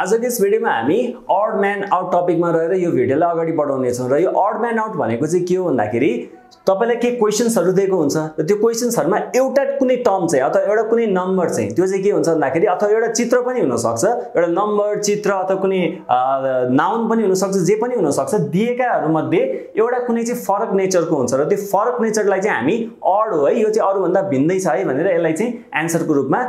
आजको यस भिडियोमा हामी अड म्यान आउट टपिकमा रहेर यो भिडियोलाई अगाडि बढाउनेछौँ र यो अड म्यान आउट भनेको चाहिँ के हो भन्दाखेरि तपाईँलाई के क्वेसन्सहरू दिएको हुन्छ र त्यो क्वेसन्सहरूमा एउटा कुनै टर्म चाहिँ अथवा एउटा कुनै नम्बर चाहिँ त्यो चाहिँ के हुन्छ भन्दाखेरि अथवा एउटा चित्र पनि हुनसक्छ एउटा नम्बर चित्र अथवा कुनै नाउन पनि हुनसक्छ जे पनि हुनसक्छ दिएकाहरूमध्ये एउटा कुनै चाहिँ फरक नेचरको हुन्छ र त्यो फरक नेचरलाई चाहिँ हामी अड हो है यो चाहिँ अरूभन्दा भिन्दै छ है भनेर यसलाई चाहिँ एन्सरको रूपमा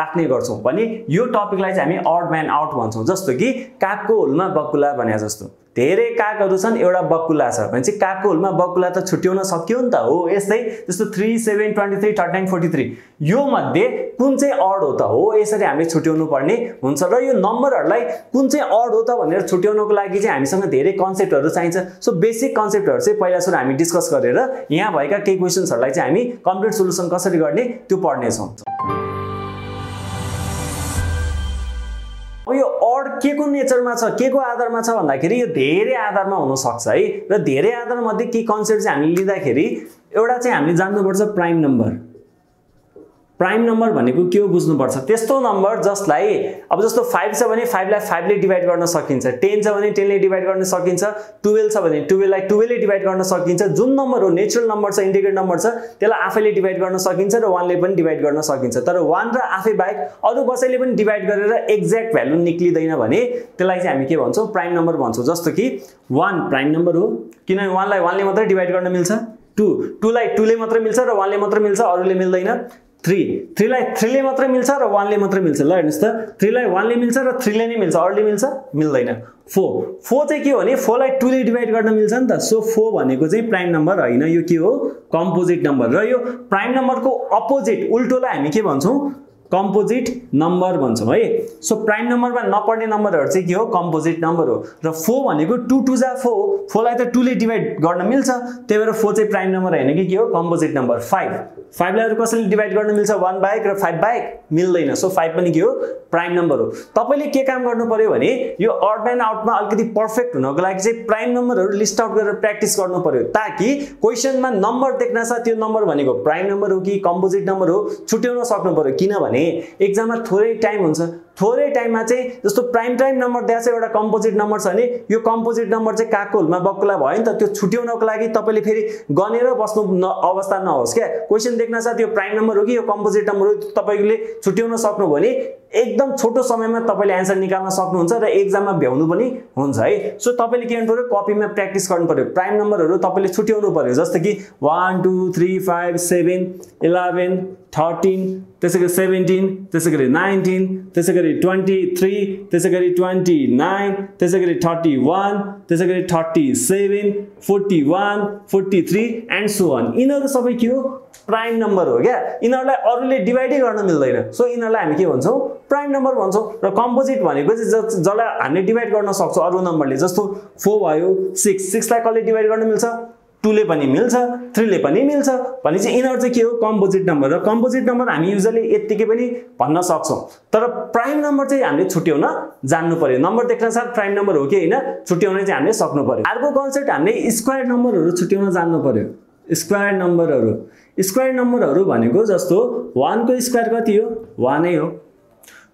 राख्ने गर्छौँ। भने यो टपिकलाई चाहिँ हामी अड म्यान आउट भन्छौँ। जस्तो कि कागको हुलमा बकुला भने जस्तो। धेरै कागहरू छन् एउटा बकुला छ। भने चाहिँ कागको हुलमा बकुला त छुट्याउन सक्यो नि त हो। यस्तै जस्तो three seven twenty three thirty nine forty three यो मध्ये कुन चाहिँ अड हो त हो? यसरी हामीले छुट्याउनु पर्ने हुन्छ। र यो नम्बरहरूलाई कुन चाहिँ अड हो त भनेर छुट्याउनको लागि चाहिँ हामीसँग धेरै कन्सेप्टहरू चाहिन्छ। सो बेसिक कन्सेप्टहरू चाहिँ पहिला सुरु हामी डिस्कस गरेर यहाँ भएका केही क्वेसन्सहरूलाई चाहिँ हामी कम्प्लिट सोल्युसन कसरी गर्ने त्यो पढ्नेछौँ। के को नेचरमा छ के को आधारमा छ भन्दाखेरि यो धेरै आधारमा हुनसक्छ है। र धेरै आधारमध्ये के कन्सेप्ट चाहिँ हामीले लिँदाखेरि एउटा चाहिँ हामीले जान्नुपर्छ प्राइम नम्बर। प्राइम नम्बर भनेको के हो बुझ्नुपर्छ? त्यस्तो नम्बर जसलाई अब जस्तो फाइभ छ भने फाइभलाई फाइभले डिभाइड गर्न सकिन्छ टेन छ भने टेनले डिभाइड गर्न सकिन्छ टुवेल्भ छ भने टुवेल्भलाई टुवेल्भले डिभाइड गर्न सकिन्छ जुन नम्बर हो नेचुरल नम्बर छ इन्डिकेट नम्बर छ त्यसलाई आफैले डिभाइड गर्न सकिन्छ र वानले पनि डिभाइड गर्न सकिन्छ। तर वान र आफै बाहेक अरू कसैले पनि डिभाइड गरेर एक्ज्याक्ट भ्यालु निक्लिँदैन भने त्यसलाई चाहिँ हामी के भन्छौँ? प्राइम नम्बर भन्छौँ। जस्तो कि वान प्राइम नम्बर हो। किनभने वानलाई वानले मात्रै डिभाइड गर्न मिल्छ। टू टूलाई टूले मात्रै मिल्छ र वानले मात्रै मिल्छ अरूले मिल्दैन। थ्री थ्रीलाई थ्रीले मात्रै मिल्छ र वानले मात्रै मिल्छ। ल हेर्नुहोस् त। थ्रीलाई वानले मिल्छ र थ्रीले नै मिल्छ। अरूले मिल्छ? मिल्दैन। फोर फोर चाहिँ के हो भने फोरलाई टूले डिभाइड गर्न मिल्छ नि त। सो फोर भनेको चाहिँ प्राइम नम्बर होइन। यो के हो? कम्पोजिट नम्बर र यो प्राइम नम्बरको अपोजिट उल्टोलाई हामी के भन्छौँ? कम्पोजिट नम्बर भन्छौँ है। सो प्राइम नम्बरमा नपढ्ने नम्बरहरू चाहिँ के हो? कम्पोजिट नम्बर हो। र फोर भनेको टू टू जा फोर फोरलाई त टूले डिभाइड गर्न मिल्छ। त्यही भएर फोर चाहिँ प्राइम नम्बर होइन कि के हो? कम्पोजिट नम्बर फाइभ फाइभलाई कसैले डिभाइड गर्न मिल्छ वान बाइक र फाइभ बाइक मिल्दैन। सो फाइभ पनि के हो? प्राइम नम्बर हो। तपाईँले के काम गर्नु पर्यो भने यो अर्ड एन्ड आउटमा अलिकति पर्फेक्ट हुनको लागि चाहिँ प्राइम नम्बरहरू लिस्ट आउट गरेर प्र्याक्टिस गर्नु पर्यो ताकि क्वेसनमा नम्बर देख्न छ त्यो नम्बर भनेको प्राइम नम्बर हो कि कम्पोजिट नम्बर हो छुट्याउन सक्नु पर्यो। किनभने एक्जाममा थोरै टाइम हुन्छ। थोरै टाइममा चाहिँ जस्तो प्राइम टाइम नम्बर दिएको छ एउटा कम्पोजिट नम्बर छ भने यो कम्पोजिट नम्बर चाहिँ कागको हुलमा बक्कुला भयो नि त त्यो छुट्याउनको लागि तपाईँले फेरि गनेर बस्नु न अवस्था नहोस् क्या। क्वेसन देख्न छ त्यो प्राइम नम्बर हो कि यो कम्पोजिट नम्बर हो तपाईँले छुट्याउन सक्नु भने एकदम छोटो समयमा तपाईँले एन्सर निकाल्न सक्नुहुन्छ र एक्जाममा भ्याउनु पनि हुन्छ है। सो तपाईँले के गर्नु पऱ्यो कपीमा प्र्याक्टिस गर्नु पऱ्यो प्राइम नम्बरहरू तपाईँले छुट्याउनु पऱ्यो जस्तो कि one two three five seven eleven thirteen त्यसै गरी सेभेन्टिन त्यसै गरी नाइन्टिन त्यसै गरी ट्वेन्टी थ्री त्यसै गरी ट्वेन्टी नाइन त्यसै गरी थर्टी वान त्यसै गरी thirty seven forty one forty three and so on यिनीहरू सबै के हो? प्राइम नम्बर हो क्या? यिनीहरूलाई अरूले डिभाइडै गर्न मिल्दैन। सो यिनीहरूलाई हामी के भन्छौँ? प्राइम नम्बर भन्छौँ र कम्पोजिट भनेको चाहिँ जसलाई हामीले डिभाइड गर्न सक्छौँ अरू नम्बरले जस्तो फोर भयो सिक्स सिक्सलाई कसले डिभाइड गर्न मिल्छ? टूले पनि मिल्छ थ्रीले पनि मिल्छ। भने चाहिँ यिनीहरू चाहिँ के हो? कम्पोजिट नम्बर र कम्पोजिट नम्बर हामी युजली यत्तिकै पनि भन्न सक्छौँ। तर प्राइम नम्बर चाहिँ हामीले छुट्याउन जान्नु पर्यो। नम्बर देख्न साथ प्राइम नम्बर हो कि होइन? छुट्याउन चाहिँ हामीले सक्नु पर्यो। अर्को कन्सेप्ट हामीले स्क्वायर नम्बरहरू छुट्याउन जान्नु पर्यो। स्क्वायर नम्बरहरू स्क्वायर नम्बरहरू भनेको जस्तो वानको स्क्वायर कति हो? वानै हो।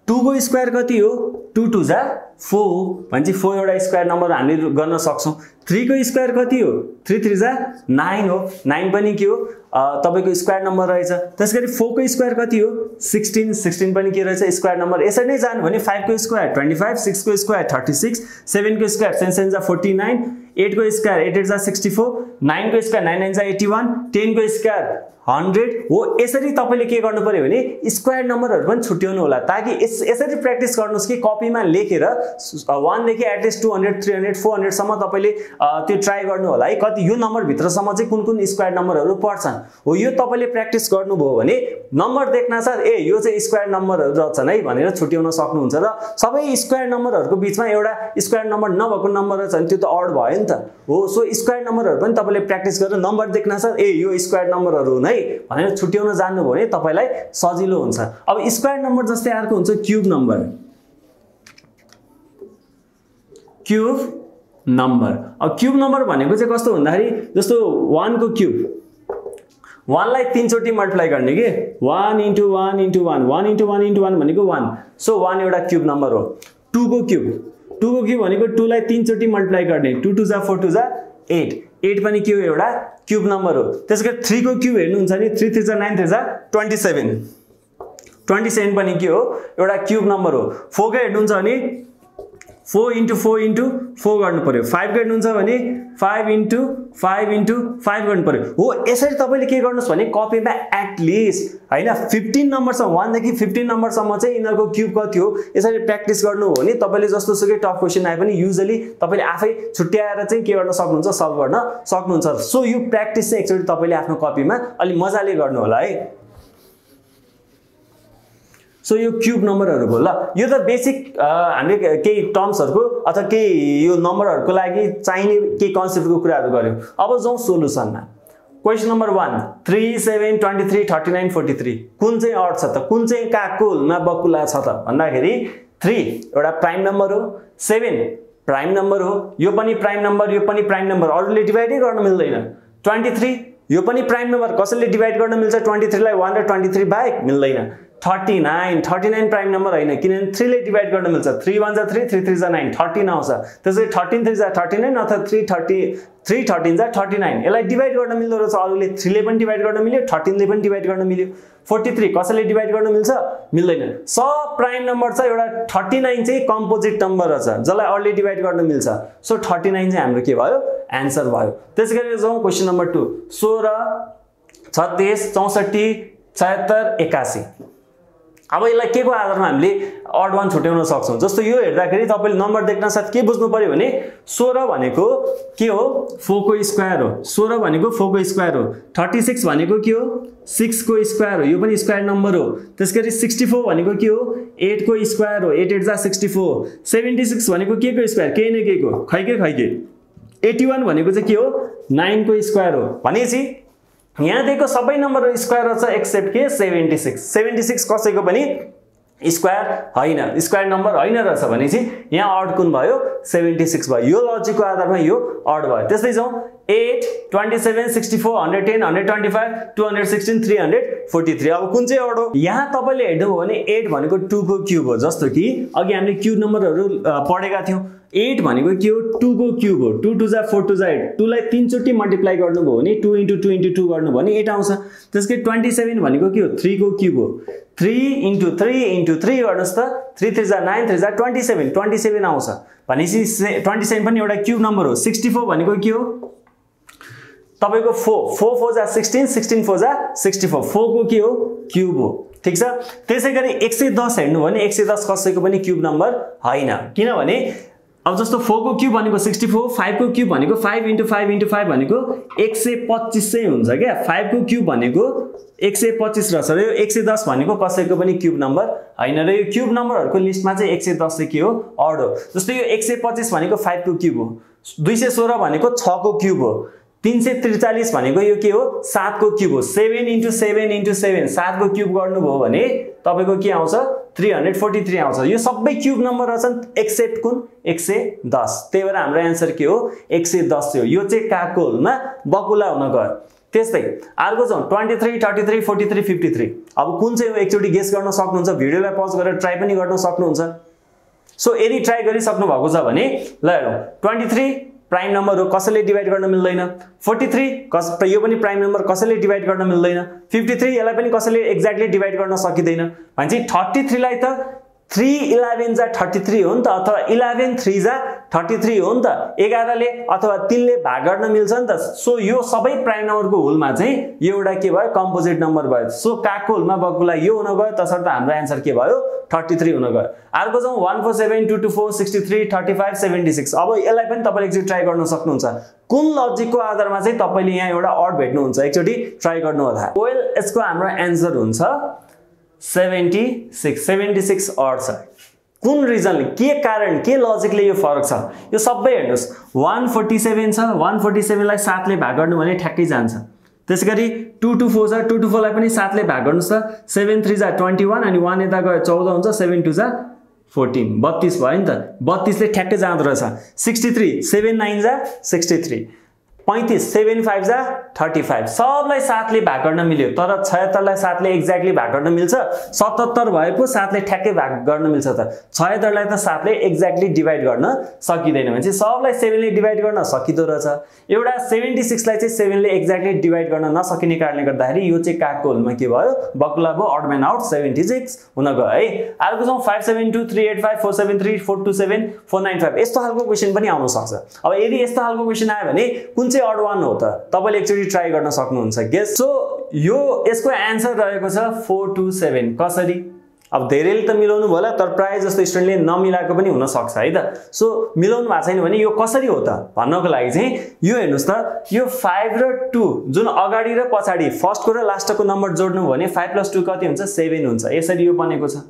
टूको स्क्वायर कति हो? टू टू जा फोर हो। भने चाहिँ फोर एउटा स्क्वायर नम्बर हामीले गर्न सक्छौँ। थ्रीको स्क्वायर कति हो? थ्री थ्री जा नाइन हो। नाइन पनि के हो? तपाईँको स्क्वायर नम्बर रहेछ। त्यस गरी फोरको स्क्वायर कति हो? सिक्सटिन। सिक्सटिन पनि के रहेछ? Square number. यसरी नै जानु भने फाइभको स्क्वायर ट्वेन्टी फाइभ सिक्सको स्क्वायर थर्टी सिक्स सेभेनको स्क्वायर सेभेन सेभेन जा फोर्टी नाइन एटको स्क्वायर एट एट जा सिक्सटी फोर नाइनको स्क्वायर नाइन नाइन जा एट्टी वान टेनको स्क्वायर हन्ड्रेड हो यसरी तपाईँले के गर्नु पऱ्यो भने स्क्वायर नम्बरहरू पनि छुट्याउनु होला ताकि यस यसरी प्र्याक्टिस गर्नुहोस् कि कपीमा लेखेर वानदेखि at least two hundred three hundred four हन्ड्रेडसम्म तपाईँले त्यो ट्राई गर्नु होला है कति यो नम्बरभित्रसम्म चाहिँ कुन कुन स्क्वायर नम्बरहरू पर्छन्? हो यो तपाईँले प्र्याक्टिस गर्नुभयो भने नम्बर देख्न साथ ए यो चाहिँ स्क्वायर नम्बरहरू रहेछन् है भनेर छुट्याउन सक्नुहुन्छ र सबै स्क्वायर नम्बरहरूको बिचमा एउटा स्क्वायर नम्बर नभएको नम्बर रहेछ भने त्यो त अड भयो नि त। हो सो स्क्वायर नम्बरहरू पनि तपाईँले प्र्याक्टिस गरेर नम्बर देख्न साथ ए यो स्क्वायर नम्बरहरू हुन् है। भनेर छुट्याउन जान्नुभयो भने तपाईँलाई सजिलो हुन्छ। अब स्क्वायर नम्बर जस्तै अर्को हुन्छ क्युब नम्बर क्युब नम्बर अब क्युब नम्बर भनेको चाहिँ कस्तो भन्दाखेरि जस्तो वानको क्युब वानलाई तिनचोटि मल्टिप्लाई गर्ने कि? One into one into one one into one into one भनेको वान सो वान एउटा क्युब नम्बर हो। टूको क्युब टूको क्युब भनेको टूलाई तिनचोटि मल्टिप्लाई गर्ने। टू टू जा फोर टू जा एट एट पनि के हो एउटा? क्युब नम्बर हो। त्यसै गरी थ्रीको क्युब हेर्नुहुन्छ भने थ्री थ्री नाइन थ्री जा ट्वेन्टी सेभेन। ट्वेन्टी सेभेन पनि के हो? एउटा क्युब नम्बर हो। फोरकै हेर्नुहुन्छ भने four into four into four गर्नु पऱ्यो फाइभ गर्नुहुन्छ भने five into five into five गर्नु पऱ्यो हो यसरी तपाईँले के गर्नुहोस् भने कपीमा एटलिस्ट होइन फिफ्टिन नम्बरसम्म वानदेखि फिफ्टिन नम्बरसम्म चाहिँ यिनीहरूको क्युब कति हो यसरी प्र्याक्टिस गर्नु हो भने तपाईँले जस्तो सुकै टफ क्वेसन आए पनि युजली तपाईँले आफै छुट्याएर चाहिँ के गर्न सक्नुहुन्छ सल्भ गर्न सक्नुहुन्छ। सो यो प्र्याक्टिस चाहिँ एकचोटि तपाईँले आफ्नो कपीमा अलिक मजाले गर्नु होला है। सो यो क्युब नम्बरहरूको ल यो त बेसिक हामीले केही टर्म्सहरूको अथवा केही यो नम्बरहरूको लागि चाहिने केही कन्सेप्टको कुराहरू गऱ्यौँ अब जाउँ सोल्युसनमा question number one three seven twenty three thirty nine forty three कुन चाहिँ अर्थ छ त? कुन चाहिँ काकुलमा बकुला छ त? भन्दाखेरि थ्री एउटा प्राइम नम्बर हो। सेभेन प्राइम नम्बर हो। यो पनि प्राइम नम्बर यो पनि प्राइम नम्बर अरूले डिभाइडै गर्न मिल्दैन। ट्वेन्टी थ्री यो पनि प्राइम नम्बर कसैले डिभाइड गर्न मिल्छ? ट्वेन्टी थ्रीलाई वान र ट्वेन्टी थ्री बाहेक मिल्दैन। Thirty nine thirty nine prime number होइन। किनभने थ्रीले डिभाइड गर्न मिल्छ। थ्री वान जा थ्री थ्री थ्री जा नाइन थर्टिन आउँछ त्यसै थर्टिन थ्री जा थर्टी नाइन अथवा थ्री थर्टी थ्री थर्टिन जा थर्टी नाइन। यसलाई डिभाइड गर्न मिल्दो रहेछ। अरूले थ्रीले पनि डिभाइड गर्न मिल्यो थर्टिनले पनि डिभाइड गर्न मिल्यो। फोर्टी थ्री कसैले डिभाइड गर्न मिल्छ? मिल्दैन। सब प्राइम नम्बर छ एउटा थर्टी नाइन चाहिँ कम्पोजिट नम्बर रहेछ जसलाई अरूले डिभाइड गर्न मिल्छ। सो थर्टी नाइन चाहिँ हाम्रो के भयो? एन्सर भयो। त्यसै गरी जाउँ क्वेसन नम्बर टू। सोह्र छत्तिस चौसठी छयत्तर एकासी। अब यसलाई के को आधारमा हामीले अड वान छुट्याउन सक्छौँ? जस्तो यो हेर्दाखेरि तपाईँले नम्बर देख्न साथ के बुझ्नु पऱ्यो भने सोह्र भनेको के हो? फोरको स्क्वायर हो। सोह्र भनेको फोरको स्क्वायर हो। थर्टी सिक्स भनेको के हो? सिक्सको स्क्वायर हो। यो पनि स्क्वायर नम्बर हो। त्यस गरी सिक्सटी फोर भनेको के हो? एटको स्क्वायर हो। एट एट जा सिक्सटी फोर। सेभेन्टी सिक्स भनेको के को स्क्वायर? केही न केही को खै के खै के? एट्टी वान भनेको चाहिँ के हो? नाइनको स्क्वायर हो। भनेपछि यहाँ दिएको सबै नम्बर स्क्वायर रहेछ एक्सेप्ट के? सेभेन्टी सिक्स सेभेन्टी सिक्स कसैको पनि स्क्वायर होइन। स्क्वायर नम्बर होइन रहेछ भने चाहिँ यहाँ अड कुन भयो? सेभेन्टी सिक्स भयो। यो लजिकको आधारमा यो अड भयो। त्यस्तै जाउँ eight twenty seven sixty four hundred ten hundred twenty five two hundred sixteen three hundred forty three अब कुन चाहिँ अड हो? यहाँ तपाईँले हेर्नुभयो भने एट भनेको टूको क्युब हो। जस्तो कि अघि हामीले क्युब नम्बरहरू पढेका थियौँ। एट भनेको के हो? टूको क्युब हो। टू टू जा फोर टू जा एट टूलाई तिनचोटि मल्टिप्लाई गर्नुभयो भने two into two into two गर्नुभयो भने एट आउँछ। त्यसकै ट्वेन्टी सेभेन भनेको के हो? थ्रीको क्युब हो। Three into three into three गर्नुहोस् त। थ्री थ्री जा नाइन थ्री जा ट्वेन्टी सेभेन ट्वेन्टी सेभेन आउँछ। भनेपछि ट्वेन्टी सेभेन पनि एउटा क्युब नम्बर हो। सिक्सटी फोर भनेको के हो? तपाईँको फोर फोर फोर जा सिक्सटिन सिक्सटिन फोर जा सिक्सटी फोर फोरको के हो? क्युब हो। ठिक छ? त्यसै गरी एक सय दस हेर्नु भने एक सय दस कसैको पनि क्युब नम्बर होइन। किनभने अब जस्तो फोरको क्युब भनेको सिक्सटी फोर फाइभको क्युब भनेको five into five into five भनेको एक सय पच्चिस चाहिँ हुन्छ क्या? फाइभको क्युब भनेको एक सय पच्चिस रहेछ। र यो एक सय दस भनेको कसैको पनि क्युब नम्बर होइन। र यो क्युब नम्बरहरूको लिस्टमा चाहिँ एक सय दस चाहिँ के हो? अड हो। जस्तो यो एक सय पच्चिस भनेको फाइभको क्युब हो। दुई सय सोह्र भनेको छको क्युब हो। तिन सय त्रिचालिस भनेको यो के हो? सातको क्युब हो। Seven into seven into seven सातको क्युब गर्नुभयो भने तपाईँको के आउँछ? थ्री हन्ड्रेड फोर्टी थ्री आउँछ। यो सबै क्युब नम्बर रहेछन् एक्सेप्ट कुन? एक सय दस। त्यही भएर हाम्रो एन्सर के हो? एक सय दस थियो। यो चाहिँ काकोलमा बकुला हुन गयो। त्यस्तै अर्को छ twenty three thirty three forty three fifty three अब कुन चाहिँ एकचोटि गेस गर्न सक्नुहुन्छ। भिडियोलाई पज गरेर ट्राई पनि गर्न सक्नुहुन्छ। सो यदि ट्राई गरिसक्नु भएको छ भने ल हेरौँ। ट्वेन्टी थ्री प्राइम नम्बर हो कसैले डिभाइड गर्न मिल्दैन? फोर्टी थ्री कस यो पनि प्राइम नम्बर कसैले डिभाइड गर्न मिल्दैन? फिफ्टी थ्री यसलाई पनि कसैले एक्ज्याक्टली डिभाइड गर्न सकिँदैन? भनेपछि थर्टी थ्रीलाई त थ्री इलेभेन जा थर्टी थ्री हो नि त अथवा इलेभेन थ्री जा थर्टी थ्री हो नि त एघारले अथवा तिनले भाग गर्न मिल्छ नि त। सो यो सबै प्राइम नम्बरको होलमा चाहिँ यो एउटा के भयो? कम्पोजिट नम्बर भयो। सो काको होलमा बकुलाई यो हुन गयो तसर्थ हाम्रो एन्सर के भयो? थर्टी थ्री हुन गयो अर्को जाउँ one four seven two two four sixty three thirty five seventy six अब यसलाई पनि तपाईँले एकचोटि ट्राई गर्न सक्नुहुन्छ। कुन लजिकको आधारमा चाहिँ तपाईँले यहाँ एउटा अड भेट्नुहुन्छ? एकचोटि ट्राई गर्नु होला वेल यसको हाम्रो एन्सर हुन्छ seventy six seventy six odd छ। कुन रिजनले के कारण के लजिकले यो फरक छ? यो सबै हेर्नुहोस्। वान फोर्टी सेभेन छ वान फोर्टी सेभेनलाई सातले भाग गर्नु भने ठ्याक्कै जान्छ। त्यसै गरी टू टू फोर छ टू टू फोरलाई पनि सातले भाग गर्नुहोस् त। सेभेन थ्री जा ट्वेन्टी वान अनि वान यता गयो चौध हुन्छ सेभेन टू जा फोर्टिन बत्तिस भयो नि त। बत्तिसले ठ्याक्कै जाँदो रहेछ। सिक्सटी थ्री सेभेन नाइन जा सिक्सटी थ्री पैँतिस सेभेन फाइभ जा थर्टी फाइभ। सबलाई सातले भाग गर्न मिल्यो तर छयत्तरलाई सातले एक्ज्याक्टली भाग गर्न मिल्छ। सतहत्तर भए पो सातले ठ्याक्कै भाग गर्न मिल्छ त। छयत्तरलाई त सातले एक्ज्याक्टली डिभाइड गर्न सकिँदैन भने चाहिँ सबलाई सेभेनले डिभाइड गर्न सकिँदो रहेछ। एउटा सेभेन्टी सिक्सलाई चाहिँ सेभेनले एक्ज्याक्टली डिभाइड गर्न नसकिने कारणले गर्दाखेरि यो चाहिँ कागको होलमा के भयो? बकुला भयो अडमेन आउट सेभेन्टी सिक्स हुन गयो है? अर्को छौँ five seven two three eight five four seven three four two seven four nine five. यस्तो खालको क्वेसन पनि आउन सक्छ। अब यदि यस्तो खालको क्वेसन आयो भने कुन चाहिँ अड वान हो त। तपाईँले एकचोटि ट्राई गर्न सक्नुहुन्छ गेस सो यो यसको एन्सर रहेको छ फोर टू सेभेन कसरी? अब धेरैले त मिलाउनु भयो होला तर प्रायः जस्तो स्टुडेन्टले नमिलाएको पनि हुनसक्छ है त? सो मिलाउनु भएको छैन भने यो कसरी हो त? भन्नको लागि चाहिँ यो हेर्नुहोस् त यो फाइभ र टू जुन अगाडि र पछाडि फर्स्टको र लास्टको नम्बर जोड्नु भने फाइभ प्लस टू कति हुन्छ? सेभेन हुन्छ। यसरी यो बनेको छ।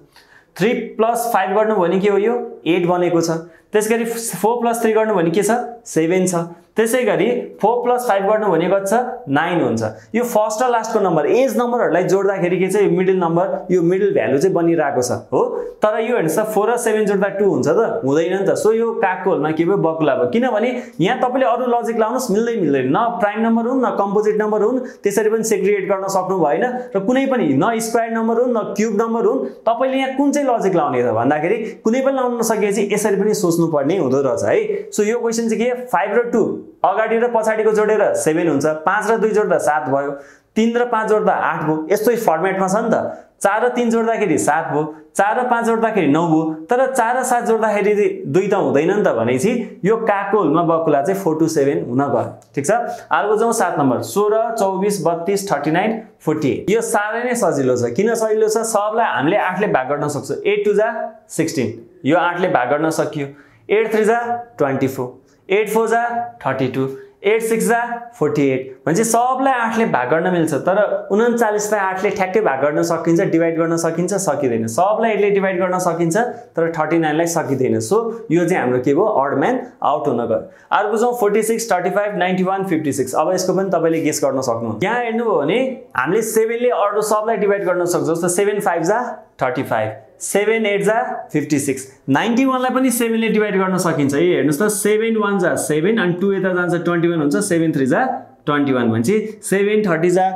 थ्री प्लस फाइभ गर्नु भने के हो यो? एट बनेको छ। त्यस गरी फोर प्लस थ्री गर्नु भने के छ? सेभेन छ। त्यसै गरी फोर प्लस फाइभ गर्नु भनेको छ? नाइन हुन्छ। यो फर्स्ट र लास्टको नम्बर एज नम्बरहरूलाई जोड्दाखेरि के चाहिँ मिडल नम्बर यो मिडल भ्यालु चाहिँ बनिरहेको छ हो? तर यो हेर्नुहोस् त फोर र सेभेन जोड्दा टू हुन्छ त? हुँदैन नि त। सो यो कागको होलमा के भयो? बकुला भयो किनभने यहाँ तपाईँले अरू लजिक लाउनुहोस् मिल्दै मिल्दैन। न प्राइम नम्बर हुन् न कम्पोजिट नम्बर हुन् त्यसरी पनि सेग्रिएट गर्न सक्नु भएन। र कुनै पनि न स्क्वायर नम्बर हुन् न क्युब नम्बर हुन् तपाईँले यहाँ कुन चाहिँ लजिक लाउने त? भन्दाखेरि कुनै पनि लाउन नसकेपछि यसरी पनि सोच्नुपर्ने हुँदो रहेछ है? सो यो क्वेसन चाहिँ के? फाइभ र टू अगाडि र पछाडिको जोडेर सेभेन हुन्छ। पाँच र दुई जोड्दा सात भयो। तिन र पाँच जोड्दा आठ भयो। यस्तै फर्मेटमा छ नि त। चार र तिन जोड्दाखेरि सात भयो। चार र पाँच जोड्दाखेरि नौ भयो। तर चार र सात जोड्दाखेरि दुई त हुँदैन नि त भनेपछि यो काको होलमा बकुला चाहिँ फोर टू सेभेन हुन गयो। ठिक छ? अर्को जाउँ सात नम्बर। सोह्र चौबिस बत्तिस थर्टी नाइन फोर्टी एट। यो साह्रै नै सजिलो छ। किन सजिलो छ? सबलाई हामीले आठले भाग गर्न सक्छौँ। एट टू जा सिक्सटिन। यो आठले भाग गर्न सकियो। एट थ्री जा ट्वेन्टी फोर। एट फोर जा थर्टी टू. एट सिक्स जा फोर्टी एट. भनेपछि सबलाई आठले भाग गर्न मिल्छ तर उन्चालिसलाई आठले ठ्याक्कै भाग गर्न सकिन्छ डिभाइड गर्न सकिन्छ सकिँदैन. सबलाई एटले डिभाइड गर्न सकिन्छ तर थर्टी नाइनलाई सकिँदैन. सो यो चाहिँ हाम्रो के भयो? अड म्यान आउट हुन गयो. अर्को चाहिँ forty six thirty five ninety one fifty six. अब यसको पनि तपाईँले गेस गर्न सक्नुहुन्छ. यहाँ हेर्नुभयो भने हामीले सेभेनले अरू सबलाई डिभाइड गर्न सक्छौँ जस्तो सेभेन फाइभ जा थर्टी फाइभ. सेभेन एट जा फिफ्टी सिक्स नाइन्टी वानलाई पनि सेभेनले डिभाइड गर्न सकिन्छ। है हेर्नुहोस् त सेभेन वान जा सेभेन अनि टू यता जान्छ ट्वेन्टी वान हुन्छ सेभेन थ्री जा ट्वेन्टी वान भनेपछि सेभेन थर्टी जा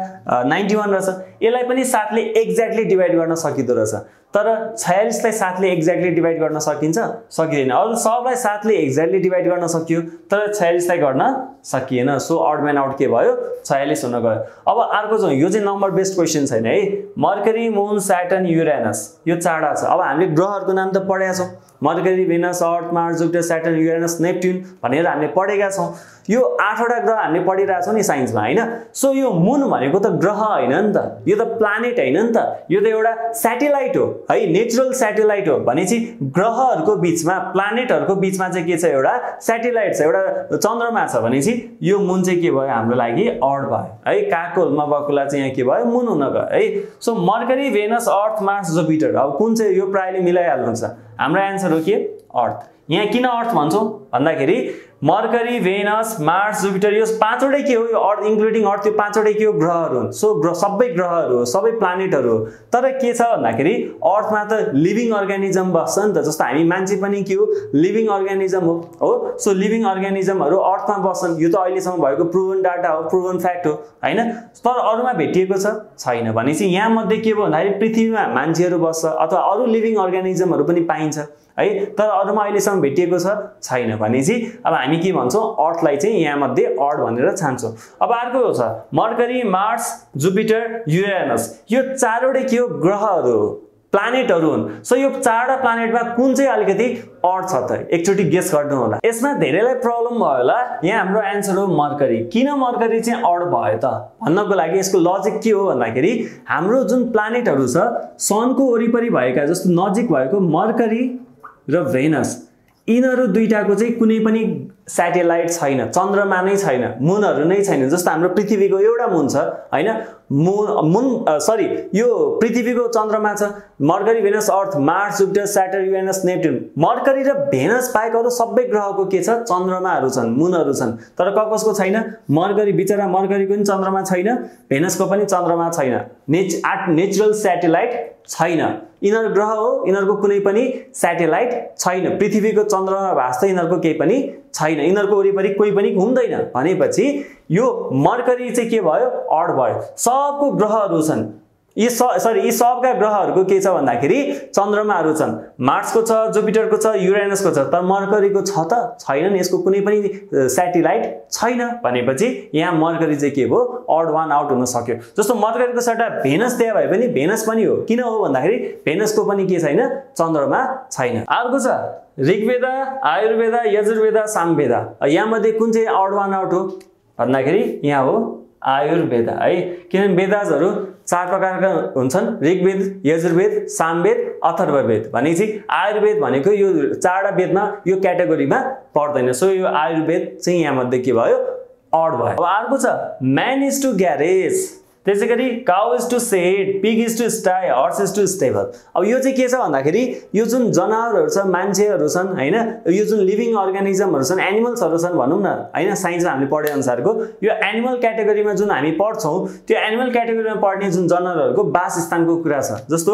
नाइन्टी वान रहेछ। यसलाई पनि सातले एक्ज्याक्टली डिभाइड गर्न सकिँदो रहेछ। तर छयालिसलाई सातले एक्ज्याक्टली डिभाइड गर्न सकिन्छ? सकिँदैन। अरू सबलाई सातले एक्ज्याक्टली डिभाइड गर्न सकियो तर छयालिसलाई गर्न सकिएन। सो अड म्यान आउट के भयो? छयालिस हुन गयो। अब अर्को चाहिँ यो चाहिँ नम्बर बेस्ड क्वेसन छैन है। मर्करी मुन स्याटन युरेनस यो चारवटा छ। अब हामीले ग्रहहरूको नाम त पढेका छौँ। Mercury Venus Earth Mars Jupiter Saturn Uranus Neptune भनेर हामीले पढेका छौँ। यो आठवटा ग्रह हामीले पढिरहेको छौँ नि साइन्समा होइन? सो यो मुन भनेको त ग्रह होइन नि त। यो त प्लानेट होइन नि त। यो त एउटा सेटेलाइट हो है? नेचुरल सेटेलाइट हो। भनेपछि ग्रहहरूको बिचमा प्लानेटहरूको बिचमा चाहिँ के छ एउटा सेटेलाइट छ एउटा चन्द्रमा छ। भनेपछि यो मुन चाहिँ के भयो? हाम्रो लागि अड भयो। है? काकोलमा बकुला चाहिँ यहाँ के भयो? मुन हुन गयो है? So Mercury Venus Earth Mars Jupiter अब कुन चाहिँ यो प्रायले मिलाइहाल्नुहुन्छ? हाम्रो एन्सर हो के? अर्थ। यहाँ किन अर्थ भन्छौँ? भन्दाखेरि मर्करी भेनस मार्स जुपिटर यो पाँचवटै के हो? यो अर्थ इन्क्लुडिङ अर्थ यो पाँचवटै के हो? ग्रहहरू हुन्। सो ग्रह सबै ग्रहहरू हो सबै प्लानेटहरू हो। तर के छ भन्दाखेरि अर्थमा त लिभिङ अर्ग्यानिजम बस्छ नि त जस्तो हामी मान्छे पनि के हो? लिभिङ अर्ग्यानिजम हो। हो? सो लिभिङ अर्ग्यानिजमहरू अर्थमा बस्छन्। यो त अहिलेसम्म भएको प्रुभन डाटा हो प्रुभन फ्याक्ट हो होइन? तर अरूमा भेटिएको छ? छैन। भनेपछि यहाँ मध्ये के भयो भन्दाखेरि पृथ्वीमा मान्छेहरू बस्छ अथवा अरू लिभिङ अर्ग्यानिजमहरू पनि पाइन्छ। है? तर अरूमा अहिलेसम्म भेटिएको छ? छैन भनेपछि अब हामी के भन्छौँ? अर्थलाई चाहिँ यहाँमध्ये अर्ड भनेर छान्छौँ। अब अर्को छ मर्करी मार्स जुपिटर युरेनस। यो चारवटै के हो? ग्रहहरू हो प्लानेटहरू हुन्। सो यो चारवटा प्लानेटमा कुन चाहिँ अलिकति अर्थ छ त? एकचोटि गेस गर्नु होला। यसमा धेरैलाई प्रब्लम भयो होला। यहाँ हाम्रो एन्सर हो मर्करी। किन मर्करी चाहिँ अर्ड भयो त? भन्नको लागि यसको लजिक के हो भन्दाखेरि हाम्रो जुन प्लानेटहरू छ सनको वरिपरि भएका जस्तो नजिक भएको मर्करी र भेनस यिनीहरू दुइटाको चाहिँ कुनै पनि सेटेलाइट छैन चन्द्रमा नै छैन मुनहरू नै छैन जस्तो हाम्रो पृथ्वीको एउटा मुन छ होइन? मुन मुन सरी यो पृथ्वीको चन्द्रमा छ Mercury Venus Earth Mars Jupiter Saturn Uranus Neptune Mercury र भेनस बाहेक अरू सबै ग्रहको के छ? चन्द्रमाहरू छन् मुनहरू छन्। तर ककसको छैन? मर्करी बिचरा मर्करीको पनि चन्द्रमा छैन भेनसको पनि चन्द्रमा छैन। नेच आर्ट नेचुरल सेटेलाइट छैन। यिनीहरू ग्रह हो यिनीहरूको कुनै पनि सेटेलाइट छैन। पृथ्वीको चन्द्रमा भाष त यिनीहरूको केही पनि छैन। यिनीहरूको वरिपरि कोही पनि घुम्दैन। भनेपछि यो मर्करी चाहिँ के भयो? अड भयो। सबको ग्रहहरू छन्। यी स सरी यी सबका ग्रहहरूको के छ भन्दाखेरि चन्द्रमाहरू छन्। मार्सको छ जुपिटरको छ युरेनसको छ। तर मर्करीको छ त छैन नि। यसको कुनै पनि सेटेलाइट छैन भनेपछि यहाँ मर्करी चाहिँ के भयो? अड वान आउट हुन सक्यो। जस्तो मर्करीको सट्टा भेनस त्यहाँ भए पनि भेनस पनि हो। किन हो भन्दाखेरि भेनसको पनि के छैन? चन्द्रमा छैन। अर्को छ ऋग्वेदा आयुर्वेदा यजुर्वेदा सामवेदा। यहाँमध्ये कुन चाहिँ अड वान आउट हो भन्दाखेरि यहाँ हो आयुर्वेद है? किनभने वेदाजहरू चार प्रकारका हुन्छन् ऋग्वेद यजुर्वेद सामवेद अथर्ववेद भनेपछि आयुर्वेद भनेको यो चारवटा वेदमा यो क्याटेगोरीमा पर्दैन। सो यो आयुर्वेद चाहिँ यहाँमध्ये के भयो? अड भयो। अब अर्को छ म्यान इज टु ग्यारेज त्यसै गरी cow is to shed pig is to sty horse is to stable अब यो चाहिँ के छ भन्दाखेरि यो जुन जनावरहरू छ मान्छेहरू छन् होइन यो जुन लिभिङ अर्गानिजमहरू छन् एनिमल्सहरू छन् भनौँ न होइन साइन्समा हामीले पढे अनुसारको यो एनिमल क्याटेगोरीमा जुन हामी पढ्छौँ त्यो एनिमल क्याटेगोरीमा पढ्ने जुन जनावरहरूको वासस्थानको कुरा छ। जस्तो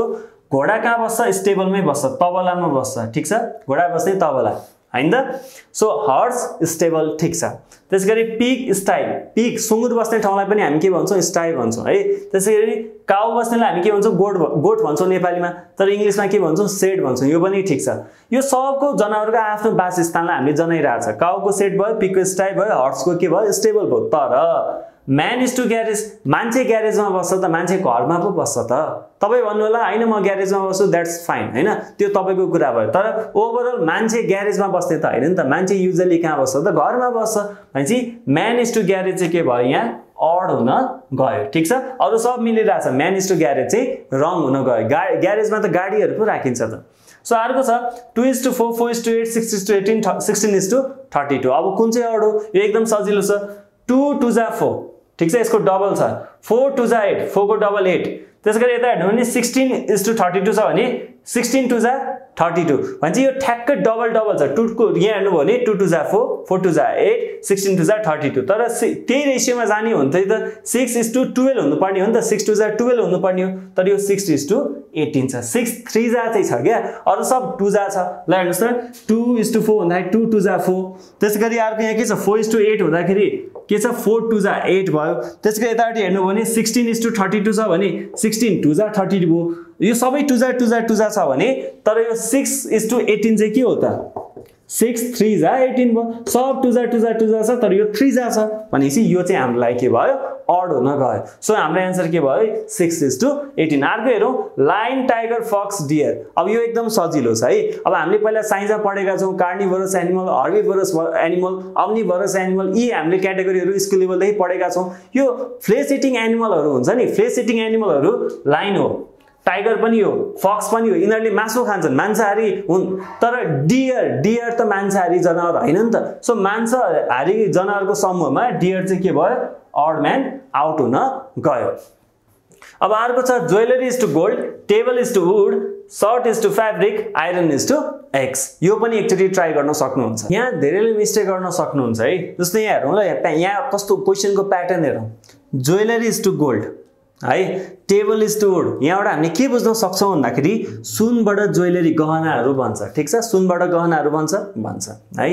घोडा कहाँ बस्छ? स्टेबलमै बस्छ तबलामा बस्छ। ठिक छ? घोडा बस्ने तबला। होइन त सो हर्स स्टेबल ठिक छ। त्यस गरी पिक स्टाई पिक सुँगुर बस्ने ठाउँलाई पनि हामी के भन्छौँ? स्टाई भन्छौँ है? त्यसै गरी काउ बस्नेलाई हामी के भन्छौँ? गोठ गोठ भन्छौँ नेपालीमा। तर इङ्ग्लिसमा के भन्छौँ? सेड भन्छौँ। यो पनि ठिक छ। यो सबको जनावरको आफ्नो वासस्थानलाई हामीले जनाइरहेको छ। काउको सेट भयो पिकको स्टाई भयो हर्सको के भयो? स्टेबल भयो। तर म्यान इज टु ग्यारेज मान्छे ग्यारेजमा बस्छ त मान्छे घरमा पो बस्छ त। तपाईँ भन्नु होला होइन म ग्यारेजमा बस्छु द्याट्स फाइन होइन? त्यो तपाईँको कुरा भयो। तर ओभरअल मान्छे ग्यारेजमा बस्ने त होइन नि त। मान्छे युजली कहाँ बस्छ त? घरमा बस्छ। भनेपछि म्यान इज टु ग्यारेज चाहिँ के भयो यहाँ? अड हुन गयो। ठिक छ? अरू सब मिलिरहेछ। म्यान इज टु ग्यारेज चाहिँ रङ हुन गयो। गा ग्यारेजमा त गाडीहरू पो राखिन्छ त। सो अर्को छ two is to four four is to eight six is to eighteen sixteen is to thirty two अब कुन चाहिँ अड हो? यो एकदम सजिलो छ। टु टु जा फोर ठिक है इसको डबल छ फोर टू जा एट फोर को डबल एट त्यसै ये यता sixteen is to thirty two छ टु जा थर्टी टू भनेपछि यो ठ्याक्कै डबल डबल छ। टुको यहाँ हेर्नुभयो भने टु टु जा फोर फोर टु जा एट सिक्सटिन टु जा थर्टी टू। तर त्यही रेसियोमा जाने हो भने त सिक्स इज टु टुवेल्भ हुनुपर्ने हो नि त। सिक्स टु जा टुवेल्भ हुनुपर्ने हो। तर यो सिक्स इज टु एटिन छ। सिक्स थ्री जा चाहिँ छ क्या? अरू सब टु जा छ। ल हेर्नुहोस् त। टु इज टु फोर हुँदाखेरि टु टु जा फोर। त्यसै गरी अर्को यहाँ के छ? फोर इज टु एट हुँदाखेरि के छ? फोर टु जा एट भयो। त्यसको यतापट्टि हेर्नु भने sixteen is to thirty two छ भने सिक्सटिन टु जा थर्टी टू। यो सबै टु जा टु जा टु जा छ भने तर यो सिक्स इज टु एटिन चाहिँ के हो त? सिक्स थ्री जा एटिन भयो। सब टु जा टु जा टु जा छ तर यो थ्री जा छ। भनेपछि यो चाहिँ हामीलाई के भयो? अड हुन गयो। सो हाम्रो एन्सर के भयो? सिक्स इज टु एटिन अर्को हेरौँ। लाइन टाइगर फक्स डियर अब यो एकदम सजिलो छ है। अब हामीले पहिला साइन्समा पढेका छौँ। Carnivorous animal herbivorous animal omnivorous animal यी हामीले क्याटेगोरीहरू स्कुल लेभलदेखि पढेका छौँ। यो फ्लेस इटिङ एनिमलहरू हुन्छ नि। फ्लेस इटिङ एनिमलहरू लाइन हो। टाइगर पनि हो फक्स पनि हो यिनीहरूले मासु खान्छन् मांसाहारी हुन् तर डियर डियर त मांसाहारी जनावर होइन नि त। सो मांसाहारी जनावरको समूहमा डियर चाहिँ के भयो? अड म्यान आउट हुन गयो। अब अर्को छ jewellery is to gold table is to wood shirt is to fabric iron is to axe यो पनि एकचोटि ट्राई गर्न सक्नुहुन्छ। यहाँ धेरैले मिस्टेक गर्न सक्नुहुन्छ है। जस्तो यहाँ हेरौँ ल यहाँ कस्तो क्वेसनको प्याटर्न हेरौँ। ज्वेलरी इज टु गोल्ड है? टेबल वुड यहाँबाट हामीले के बुझ्न सक्छौँ भन्दाखेरि सुनबाट ज्वेलरी गहनाहरू बन्छ। ठिक छ? सुनबाट गहनाहरू बन्छ? भन्छ है?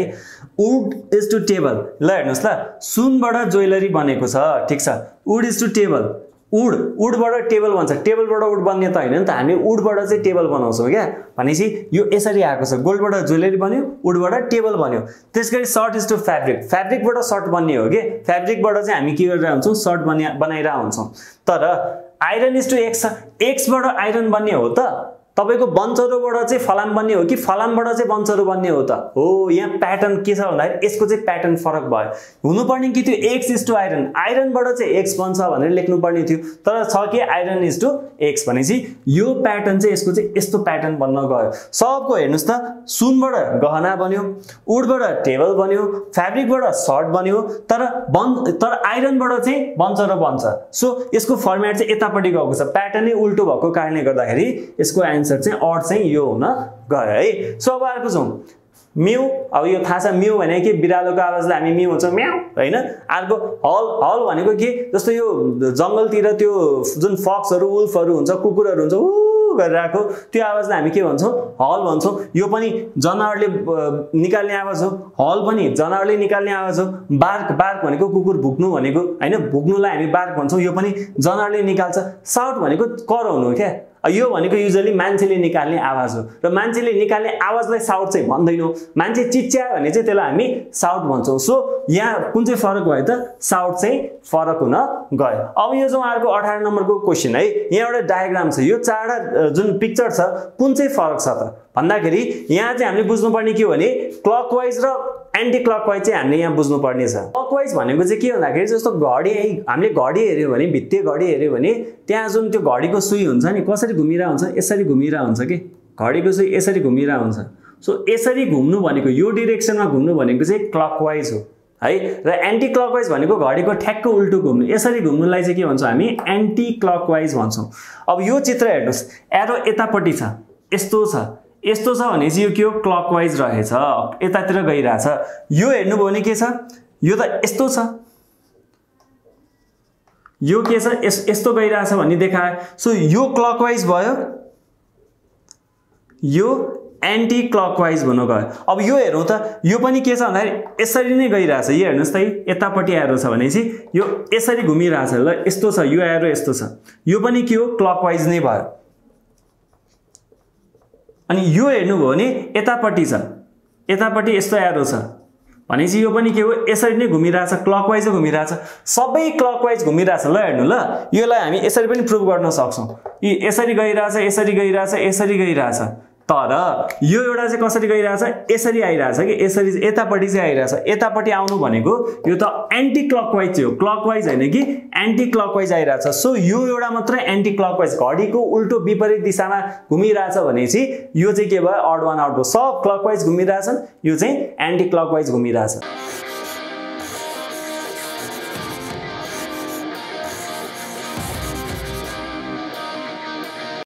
वुड इज टु टेबल ल हेर्नुहोस् ल। सुनबाट ज्वेलरी बनेको छ। ठिक छ? वुड इज टु टेबल उड उडबाट टेबल भन्छ टेबलबाट उड बन्ने त होइन नि त। हामी उडबाट चाहिँ टेबल बनाउँछौँ क्या। भनेपछि यो यसरी आएको छ। गोल्डबाट ज्वेलरी बन्यो उडबाट टेबल बन्यो। त्यस गरी सर्ट इज टु फेब्रिक फेब्रिकबाट सर्ट बन्ने हो कि? फेब्रिकबाट चाहिँ हामी के गरेर हुन्छौँ? सर्ट बनिया बनाइरहेको हुन्छौँ। तर आइरन इज टु एक्स। एक्सबाट आइरन बन्ने हो त। तपाईँको बन्चरोबाट चाहिँ फलाम बन्ने हो कि फलामबाट चाहिँ बन्चरो बन्ने हो त? हो यहाँ प्याटर्न के छ भन्दाखेरि यसको चाहिँ प्याटर्न फरक भयो। हुनुपर्ने कि त्यो एक्स इज टु आइरन आइरनबाट चाहिँ एक्स बन्छ भनेर लेख्नुपर्ने थियो। तर छ कि? आइरन इज टु एक्स भनेपछि यो प्याटर्न चाहिँ यसको चाहिँ यस्तो प्याटर्न बन्न गयो। सबको हेर्नुहोस् त सुनबाट गहना बन्यो उडबाट टेबल बन्यो फेब्रिकबाट सर्ट बन्यो तर बन् तर आइरनबाट चाहिँ बन्चरो बन्छ। सो यसको फर्मेट चाहिँ यतापट्टि गएको छ। प्याटर्नै उल्टो भएको कारणले गर्दाखेरि यसको एन्सर एन्सर चाहिँ अड चाहिँ यो हुन गयो है? सो अब अर्को छौँ। म्यु अब यो थाहा छ म्यु भने के? बिरालोको आवाजलाई हामी म्यु भन्छौँ म्याउ होइन? अर्को हल हल भनेको के? जस्तो यो जङ्गलतिर त्यो जुन फक्सहरू वुल्फहरू हुन्छ कुकुरहरू हुन्छ ऊ गरिरहेको त्यो आवाजलाई हामी के भन्छौँ? हल भन्छौँ। यो पनि जनावरले निकाल्ने आवाज हो। हल पनि जनावरले निकाल्ने आवाज हो। बार्क बार्क भनेको कुकुर भुक्नु भनेको होइन? भुक्नुलाई हामी बार्क भन्छौँ। यो पनि जनावरले निकाल्छ। साउट भनेको कराउनु क्या? यो भनेको युजली मान्छेले निकाल्ने आवाज हो। र मान्छेले निकाल्ने आवाजलाई साउट चाहिँ भन्दैनौँ मान्छे चिच्यायो भने चाहिँ त्यसलाई हामी साउट भन्छौँ। सो यहाँ कुन चाहिँ फरक भयो त? साउट चाहिँ फरक हुन गयो। अब यो चाहिँ उहाँहरूको अठार नम्बरको क्वेसन है। यहाँ एउटा डायग्राम छ। यो चारवटा जुन पिक्चर छ कुन चाहिँ फरक छ त? भन्दाखेरि यहाँ चाहिँ हामीले बुझ्नुपर्ने के हो भने क्लकवाइज र एन्टी क्लकवाइज चाहिँ हामीले यहाँ बुझ्नुपर्ने छ। क्लकवाइज भनेको चाहिँ के भन्दाखेरि जस्तो घडी हामीले घडी हेऱ्यो भने भित्ते घडी हेऱ्यो भने त्यहाँ जुन त्यो घडीको सुई हुन्छ नि कसरी घुमिरहेको हुन्छ यसरी घुमिरहेको हुन्छ कि? घडीको सुई यसरी घुमिरहेको हुन्छ। सो यसरी घुम्नु भनेको यो डिरेक्सनमा घुम्नु भनेको चाहिँ क्लकवाइज हो। है? र एन्टी क्लकवाइज भनेको घडीको ठ्याक्क उल्टो घुम्नु। यसरी घुम्नुलाई चाहिँ के भन्छौँ हामी? एन्टी क्लकवाइज भन्छौँ। अब यो चित्र हेर्नुहोस्। एरो यतापट्टि छ। यस्तो छ। यस्तो छ भने चाहिँ यो के हो क्लकवाइज रहेछ। यतातिर गइरहेछ। यो हेर्नुभयो भने के छ? यो त यस्तो छ। यो के छ? यस यस्तो गइरहेछ भन्ने देखायो। सो यो क्लकवाइज भयो। यो एन्टी क्लकवाइज भन्नु गयो। अब यो हेरौँ त यो पनि के छ भन्दाखेरि यसरी नै गइरहेछ। यो हेर्नुहोस् त यतापट्टि एरो छ भने चाहिँ यो यसरी घुमिरहेछ। ल यस्तो छ यो एरो यस्तो छ। यो पनि के हो? क्लकवाइज नै भयो। अनि यो हेर्नुभयो भने यतापट्टि छ। यतापट्टि यस्तो एरो छ। भनेपछि यो पनि के हो? यसरी नै घुमिरहेछ क्लकवाइजै घुमिरहेछ। सबै क्लकवाइज घुमिरहेछ। ल हेर्नु ल। योलाई हामी यसरी पनि प्रुभ गर्न सक्छौँ। यी यसरी गइरहेछ यसरी गइरहेछ यसरी गइरहेछ। तर यो एउटा चाहिँ कसरी गइरहेछ? यसरी आइरहेछ कि? यसरी यतापट्टि चाहिँ आइरहेछ। यतापट्टि आउनु भनेको यो त एन्टी क्लकवाइज चाहिँ हो क्लकवाइज होइन कि? एन्टी क्लकवाइज आइरहेछ। सो यो एउटा मात्रै एन्टी क्लकवाइज घडीको उल्टो विपरीत दिशामा घुमिरहेछ भनेपछि यो चाहिँ के भयो? अड वान आउट भयो सब क्लकवाइज घुमिरहेछन्। यो चाहिँ एन्टी क्लकवाइज घुमिरहेछ।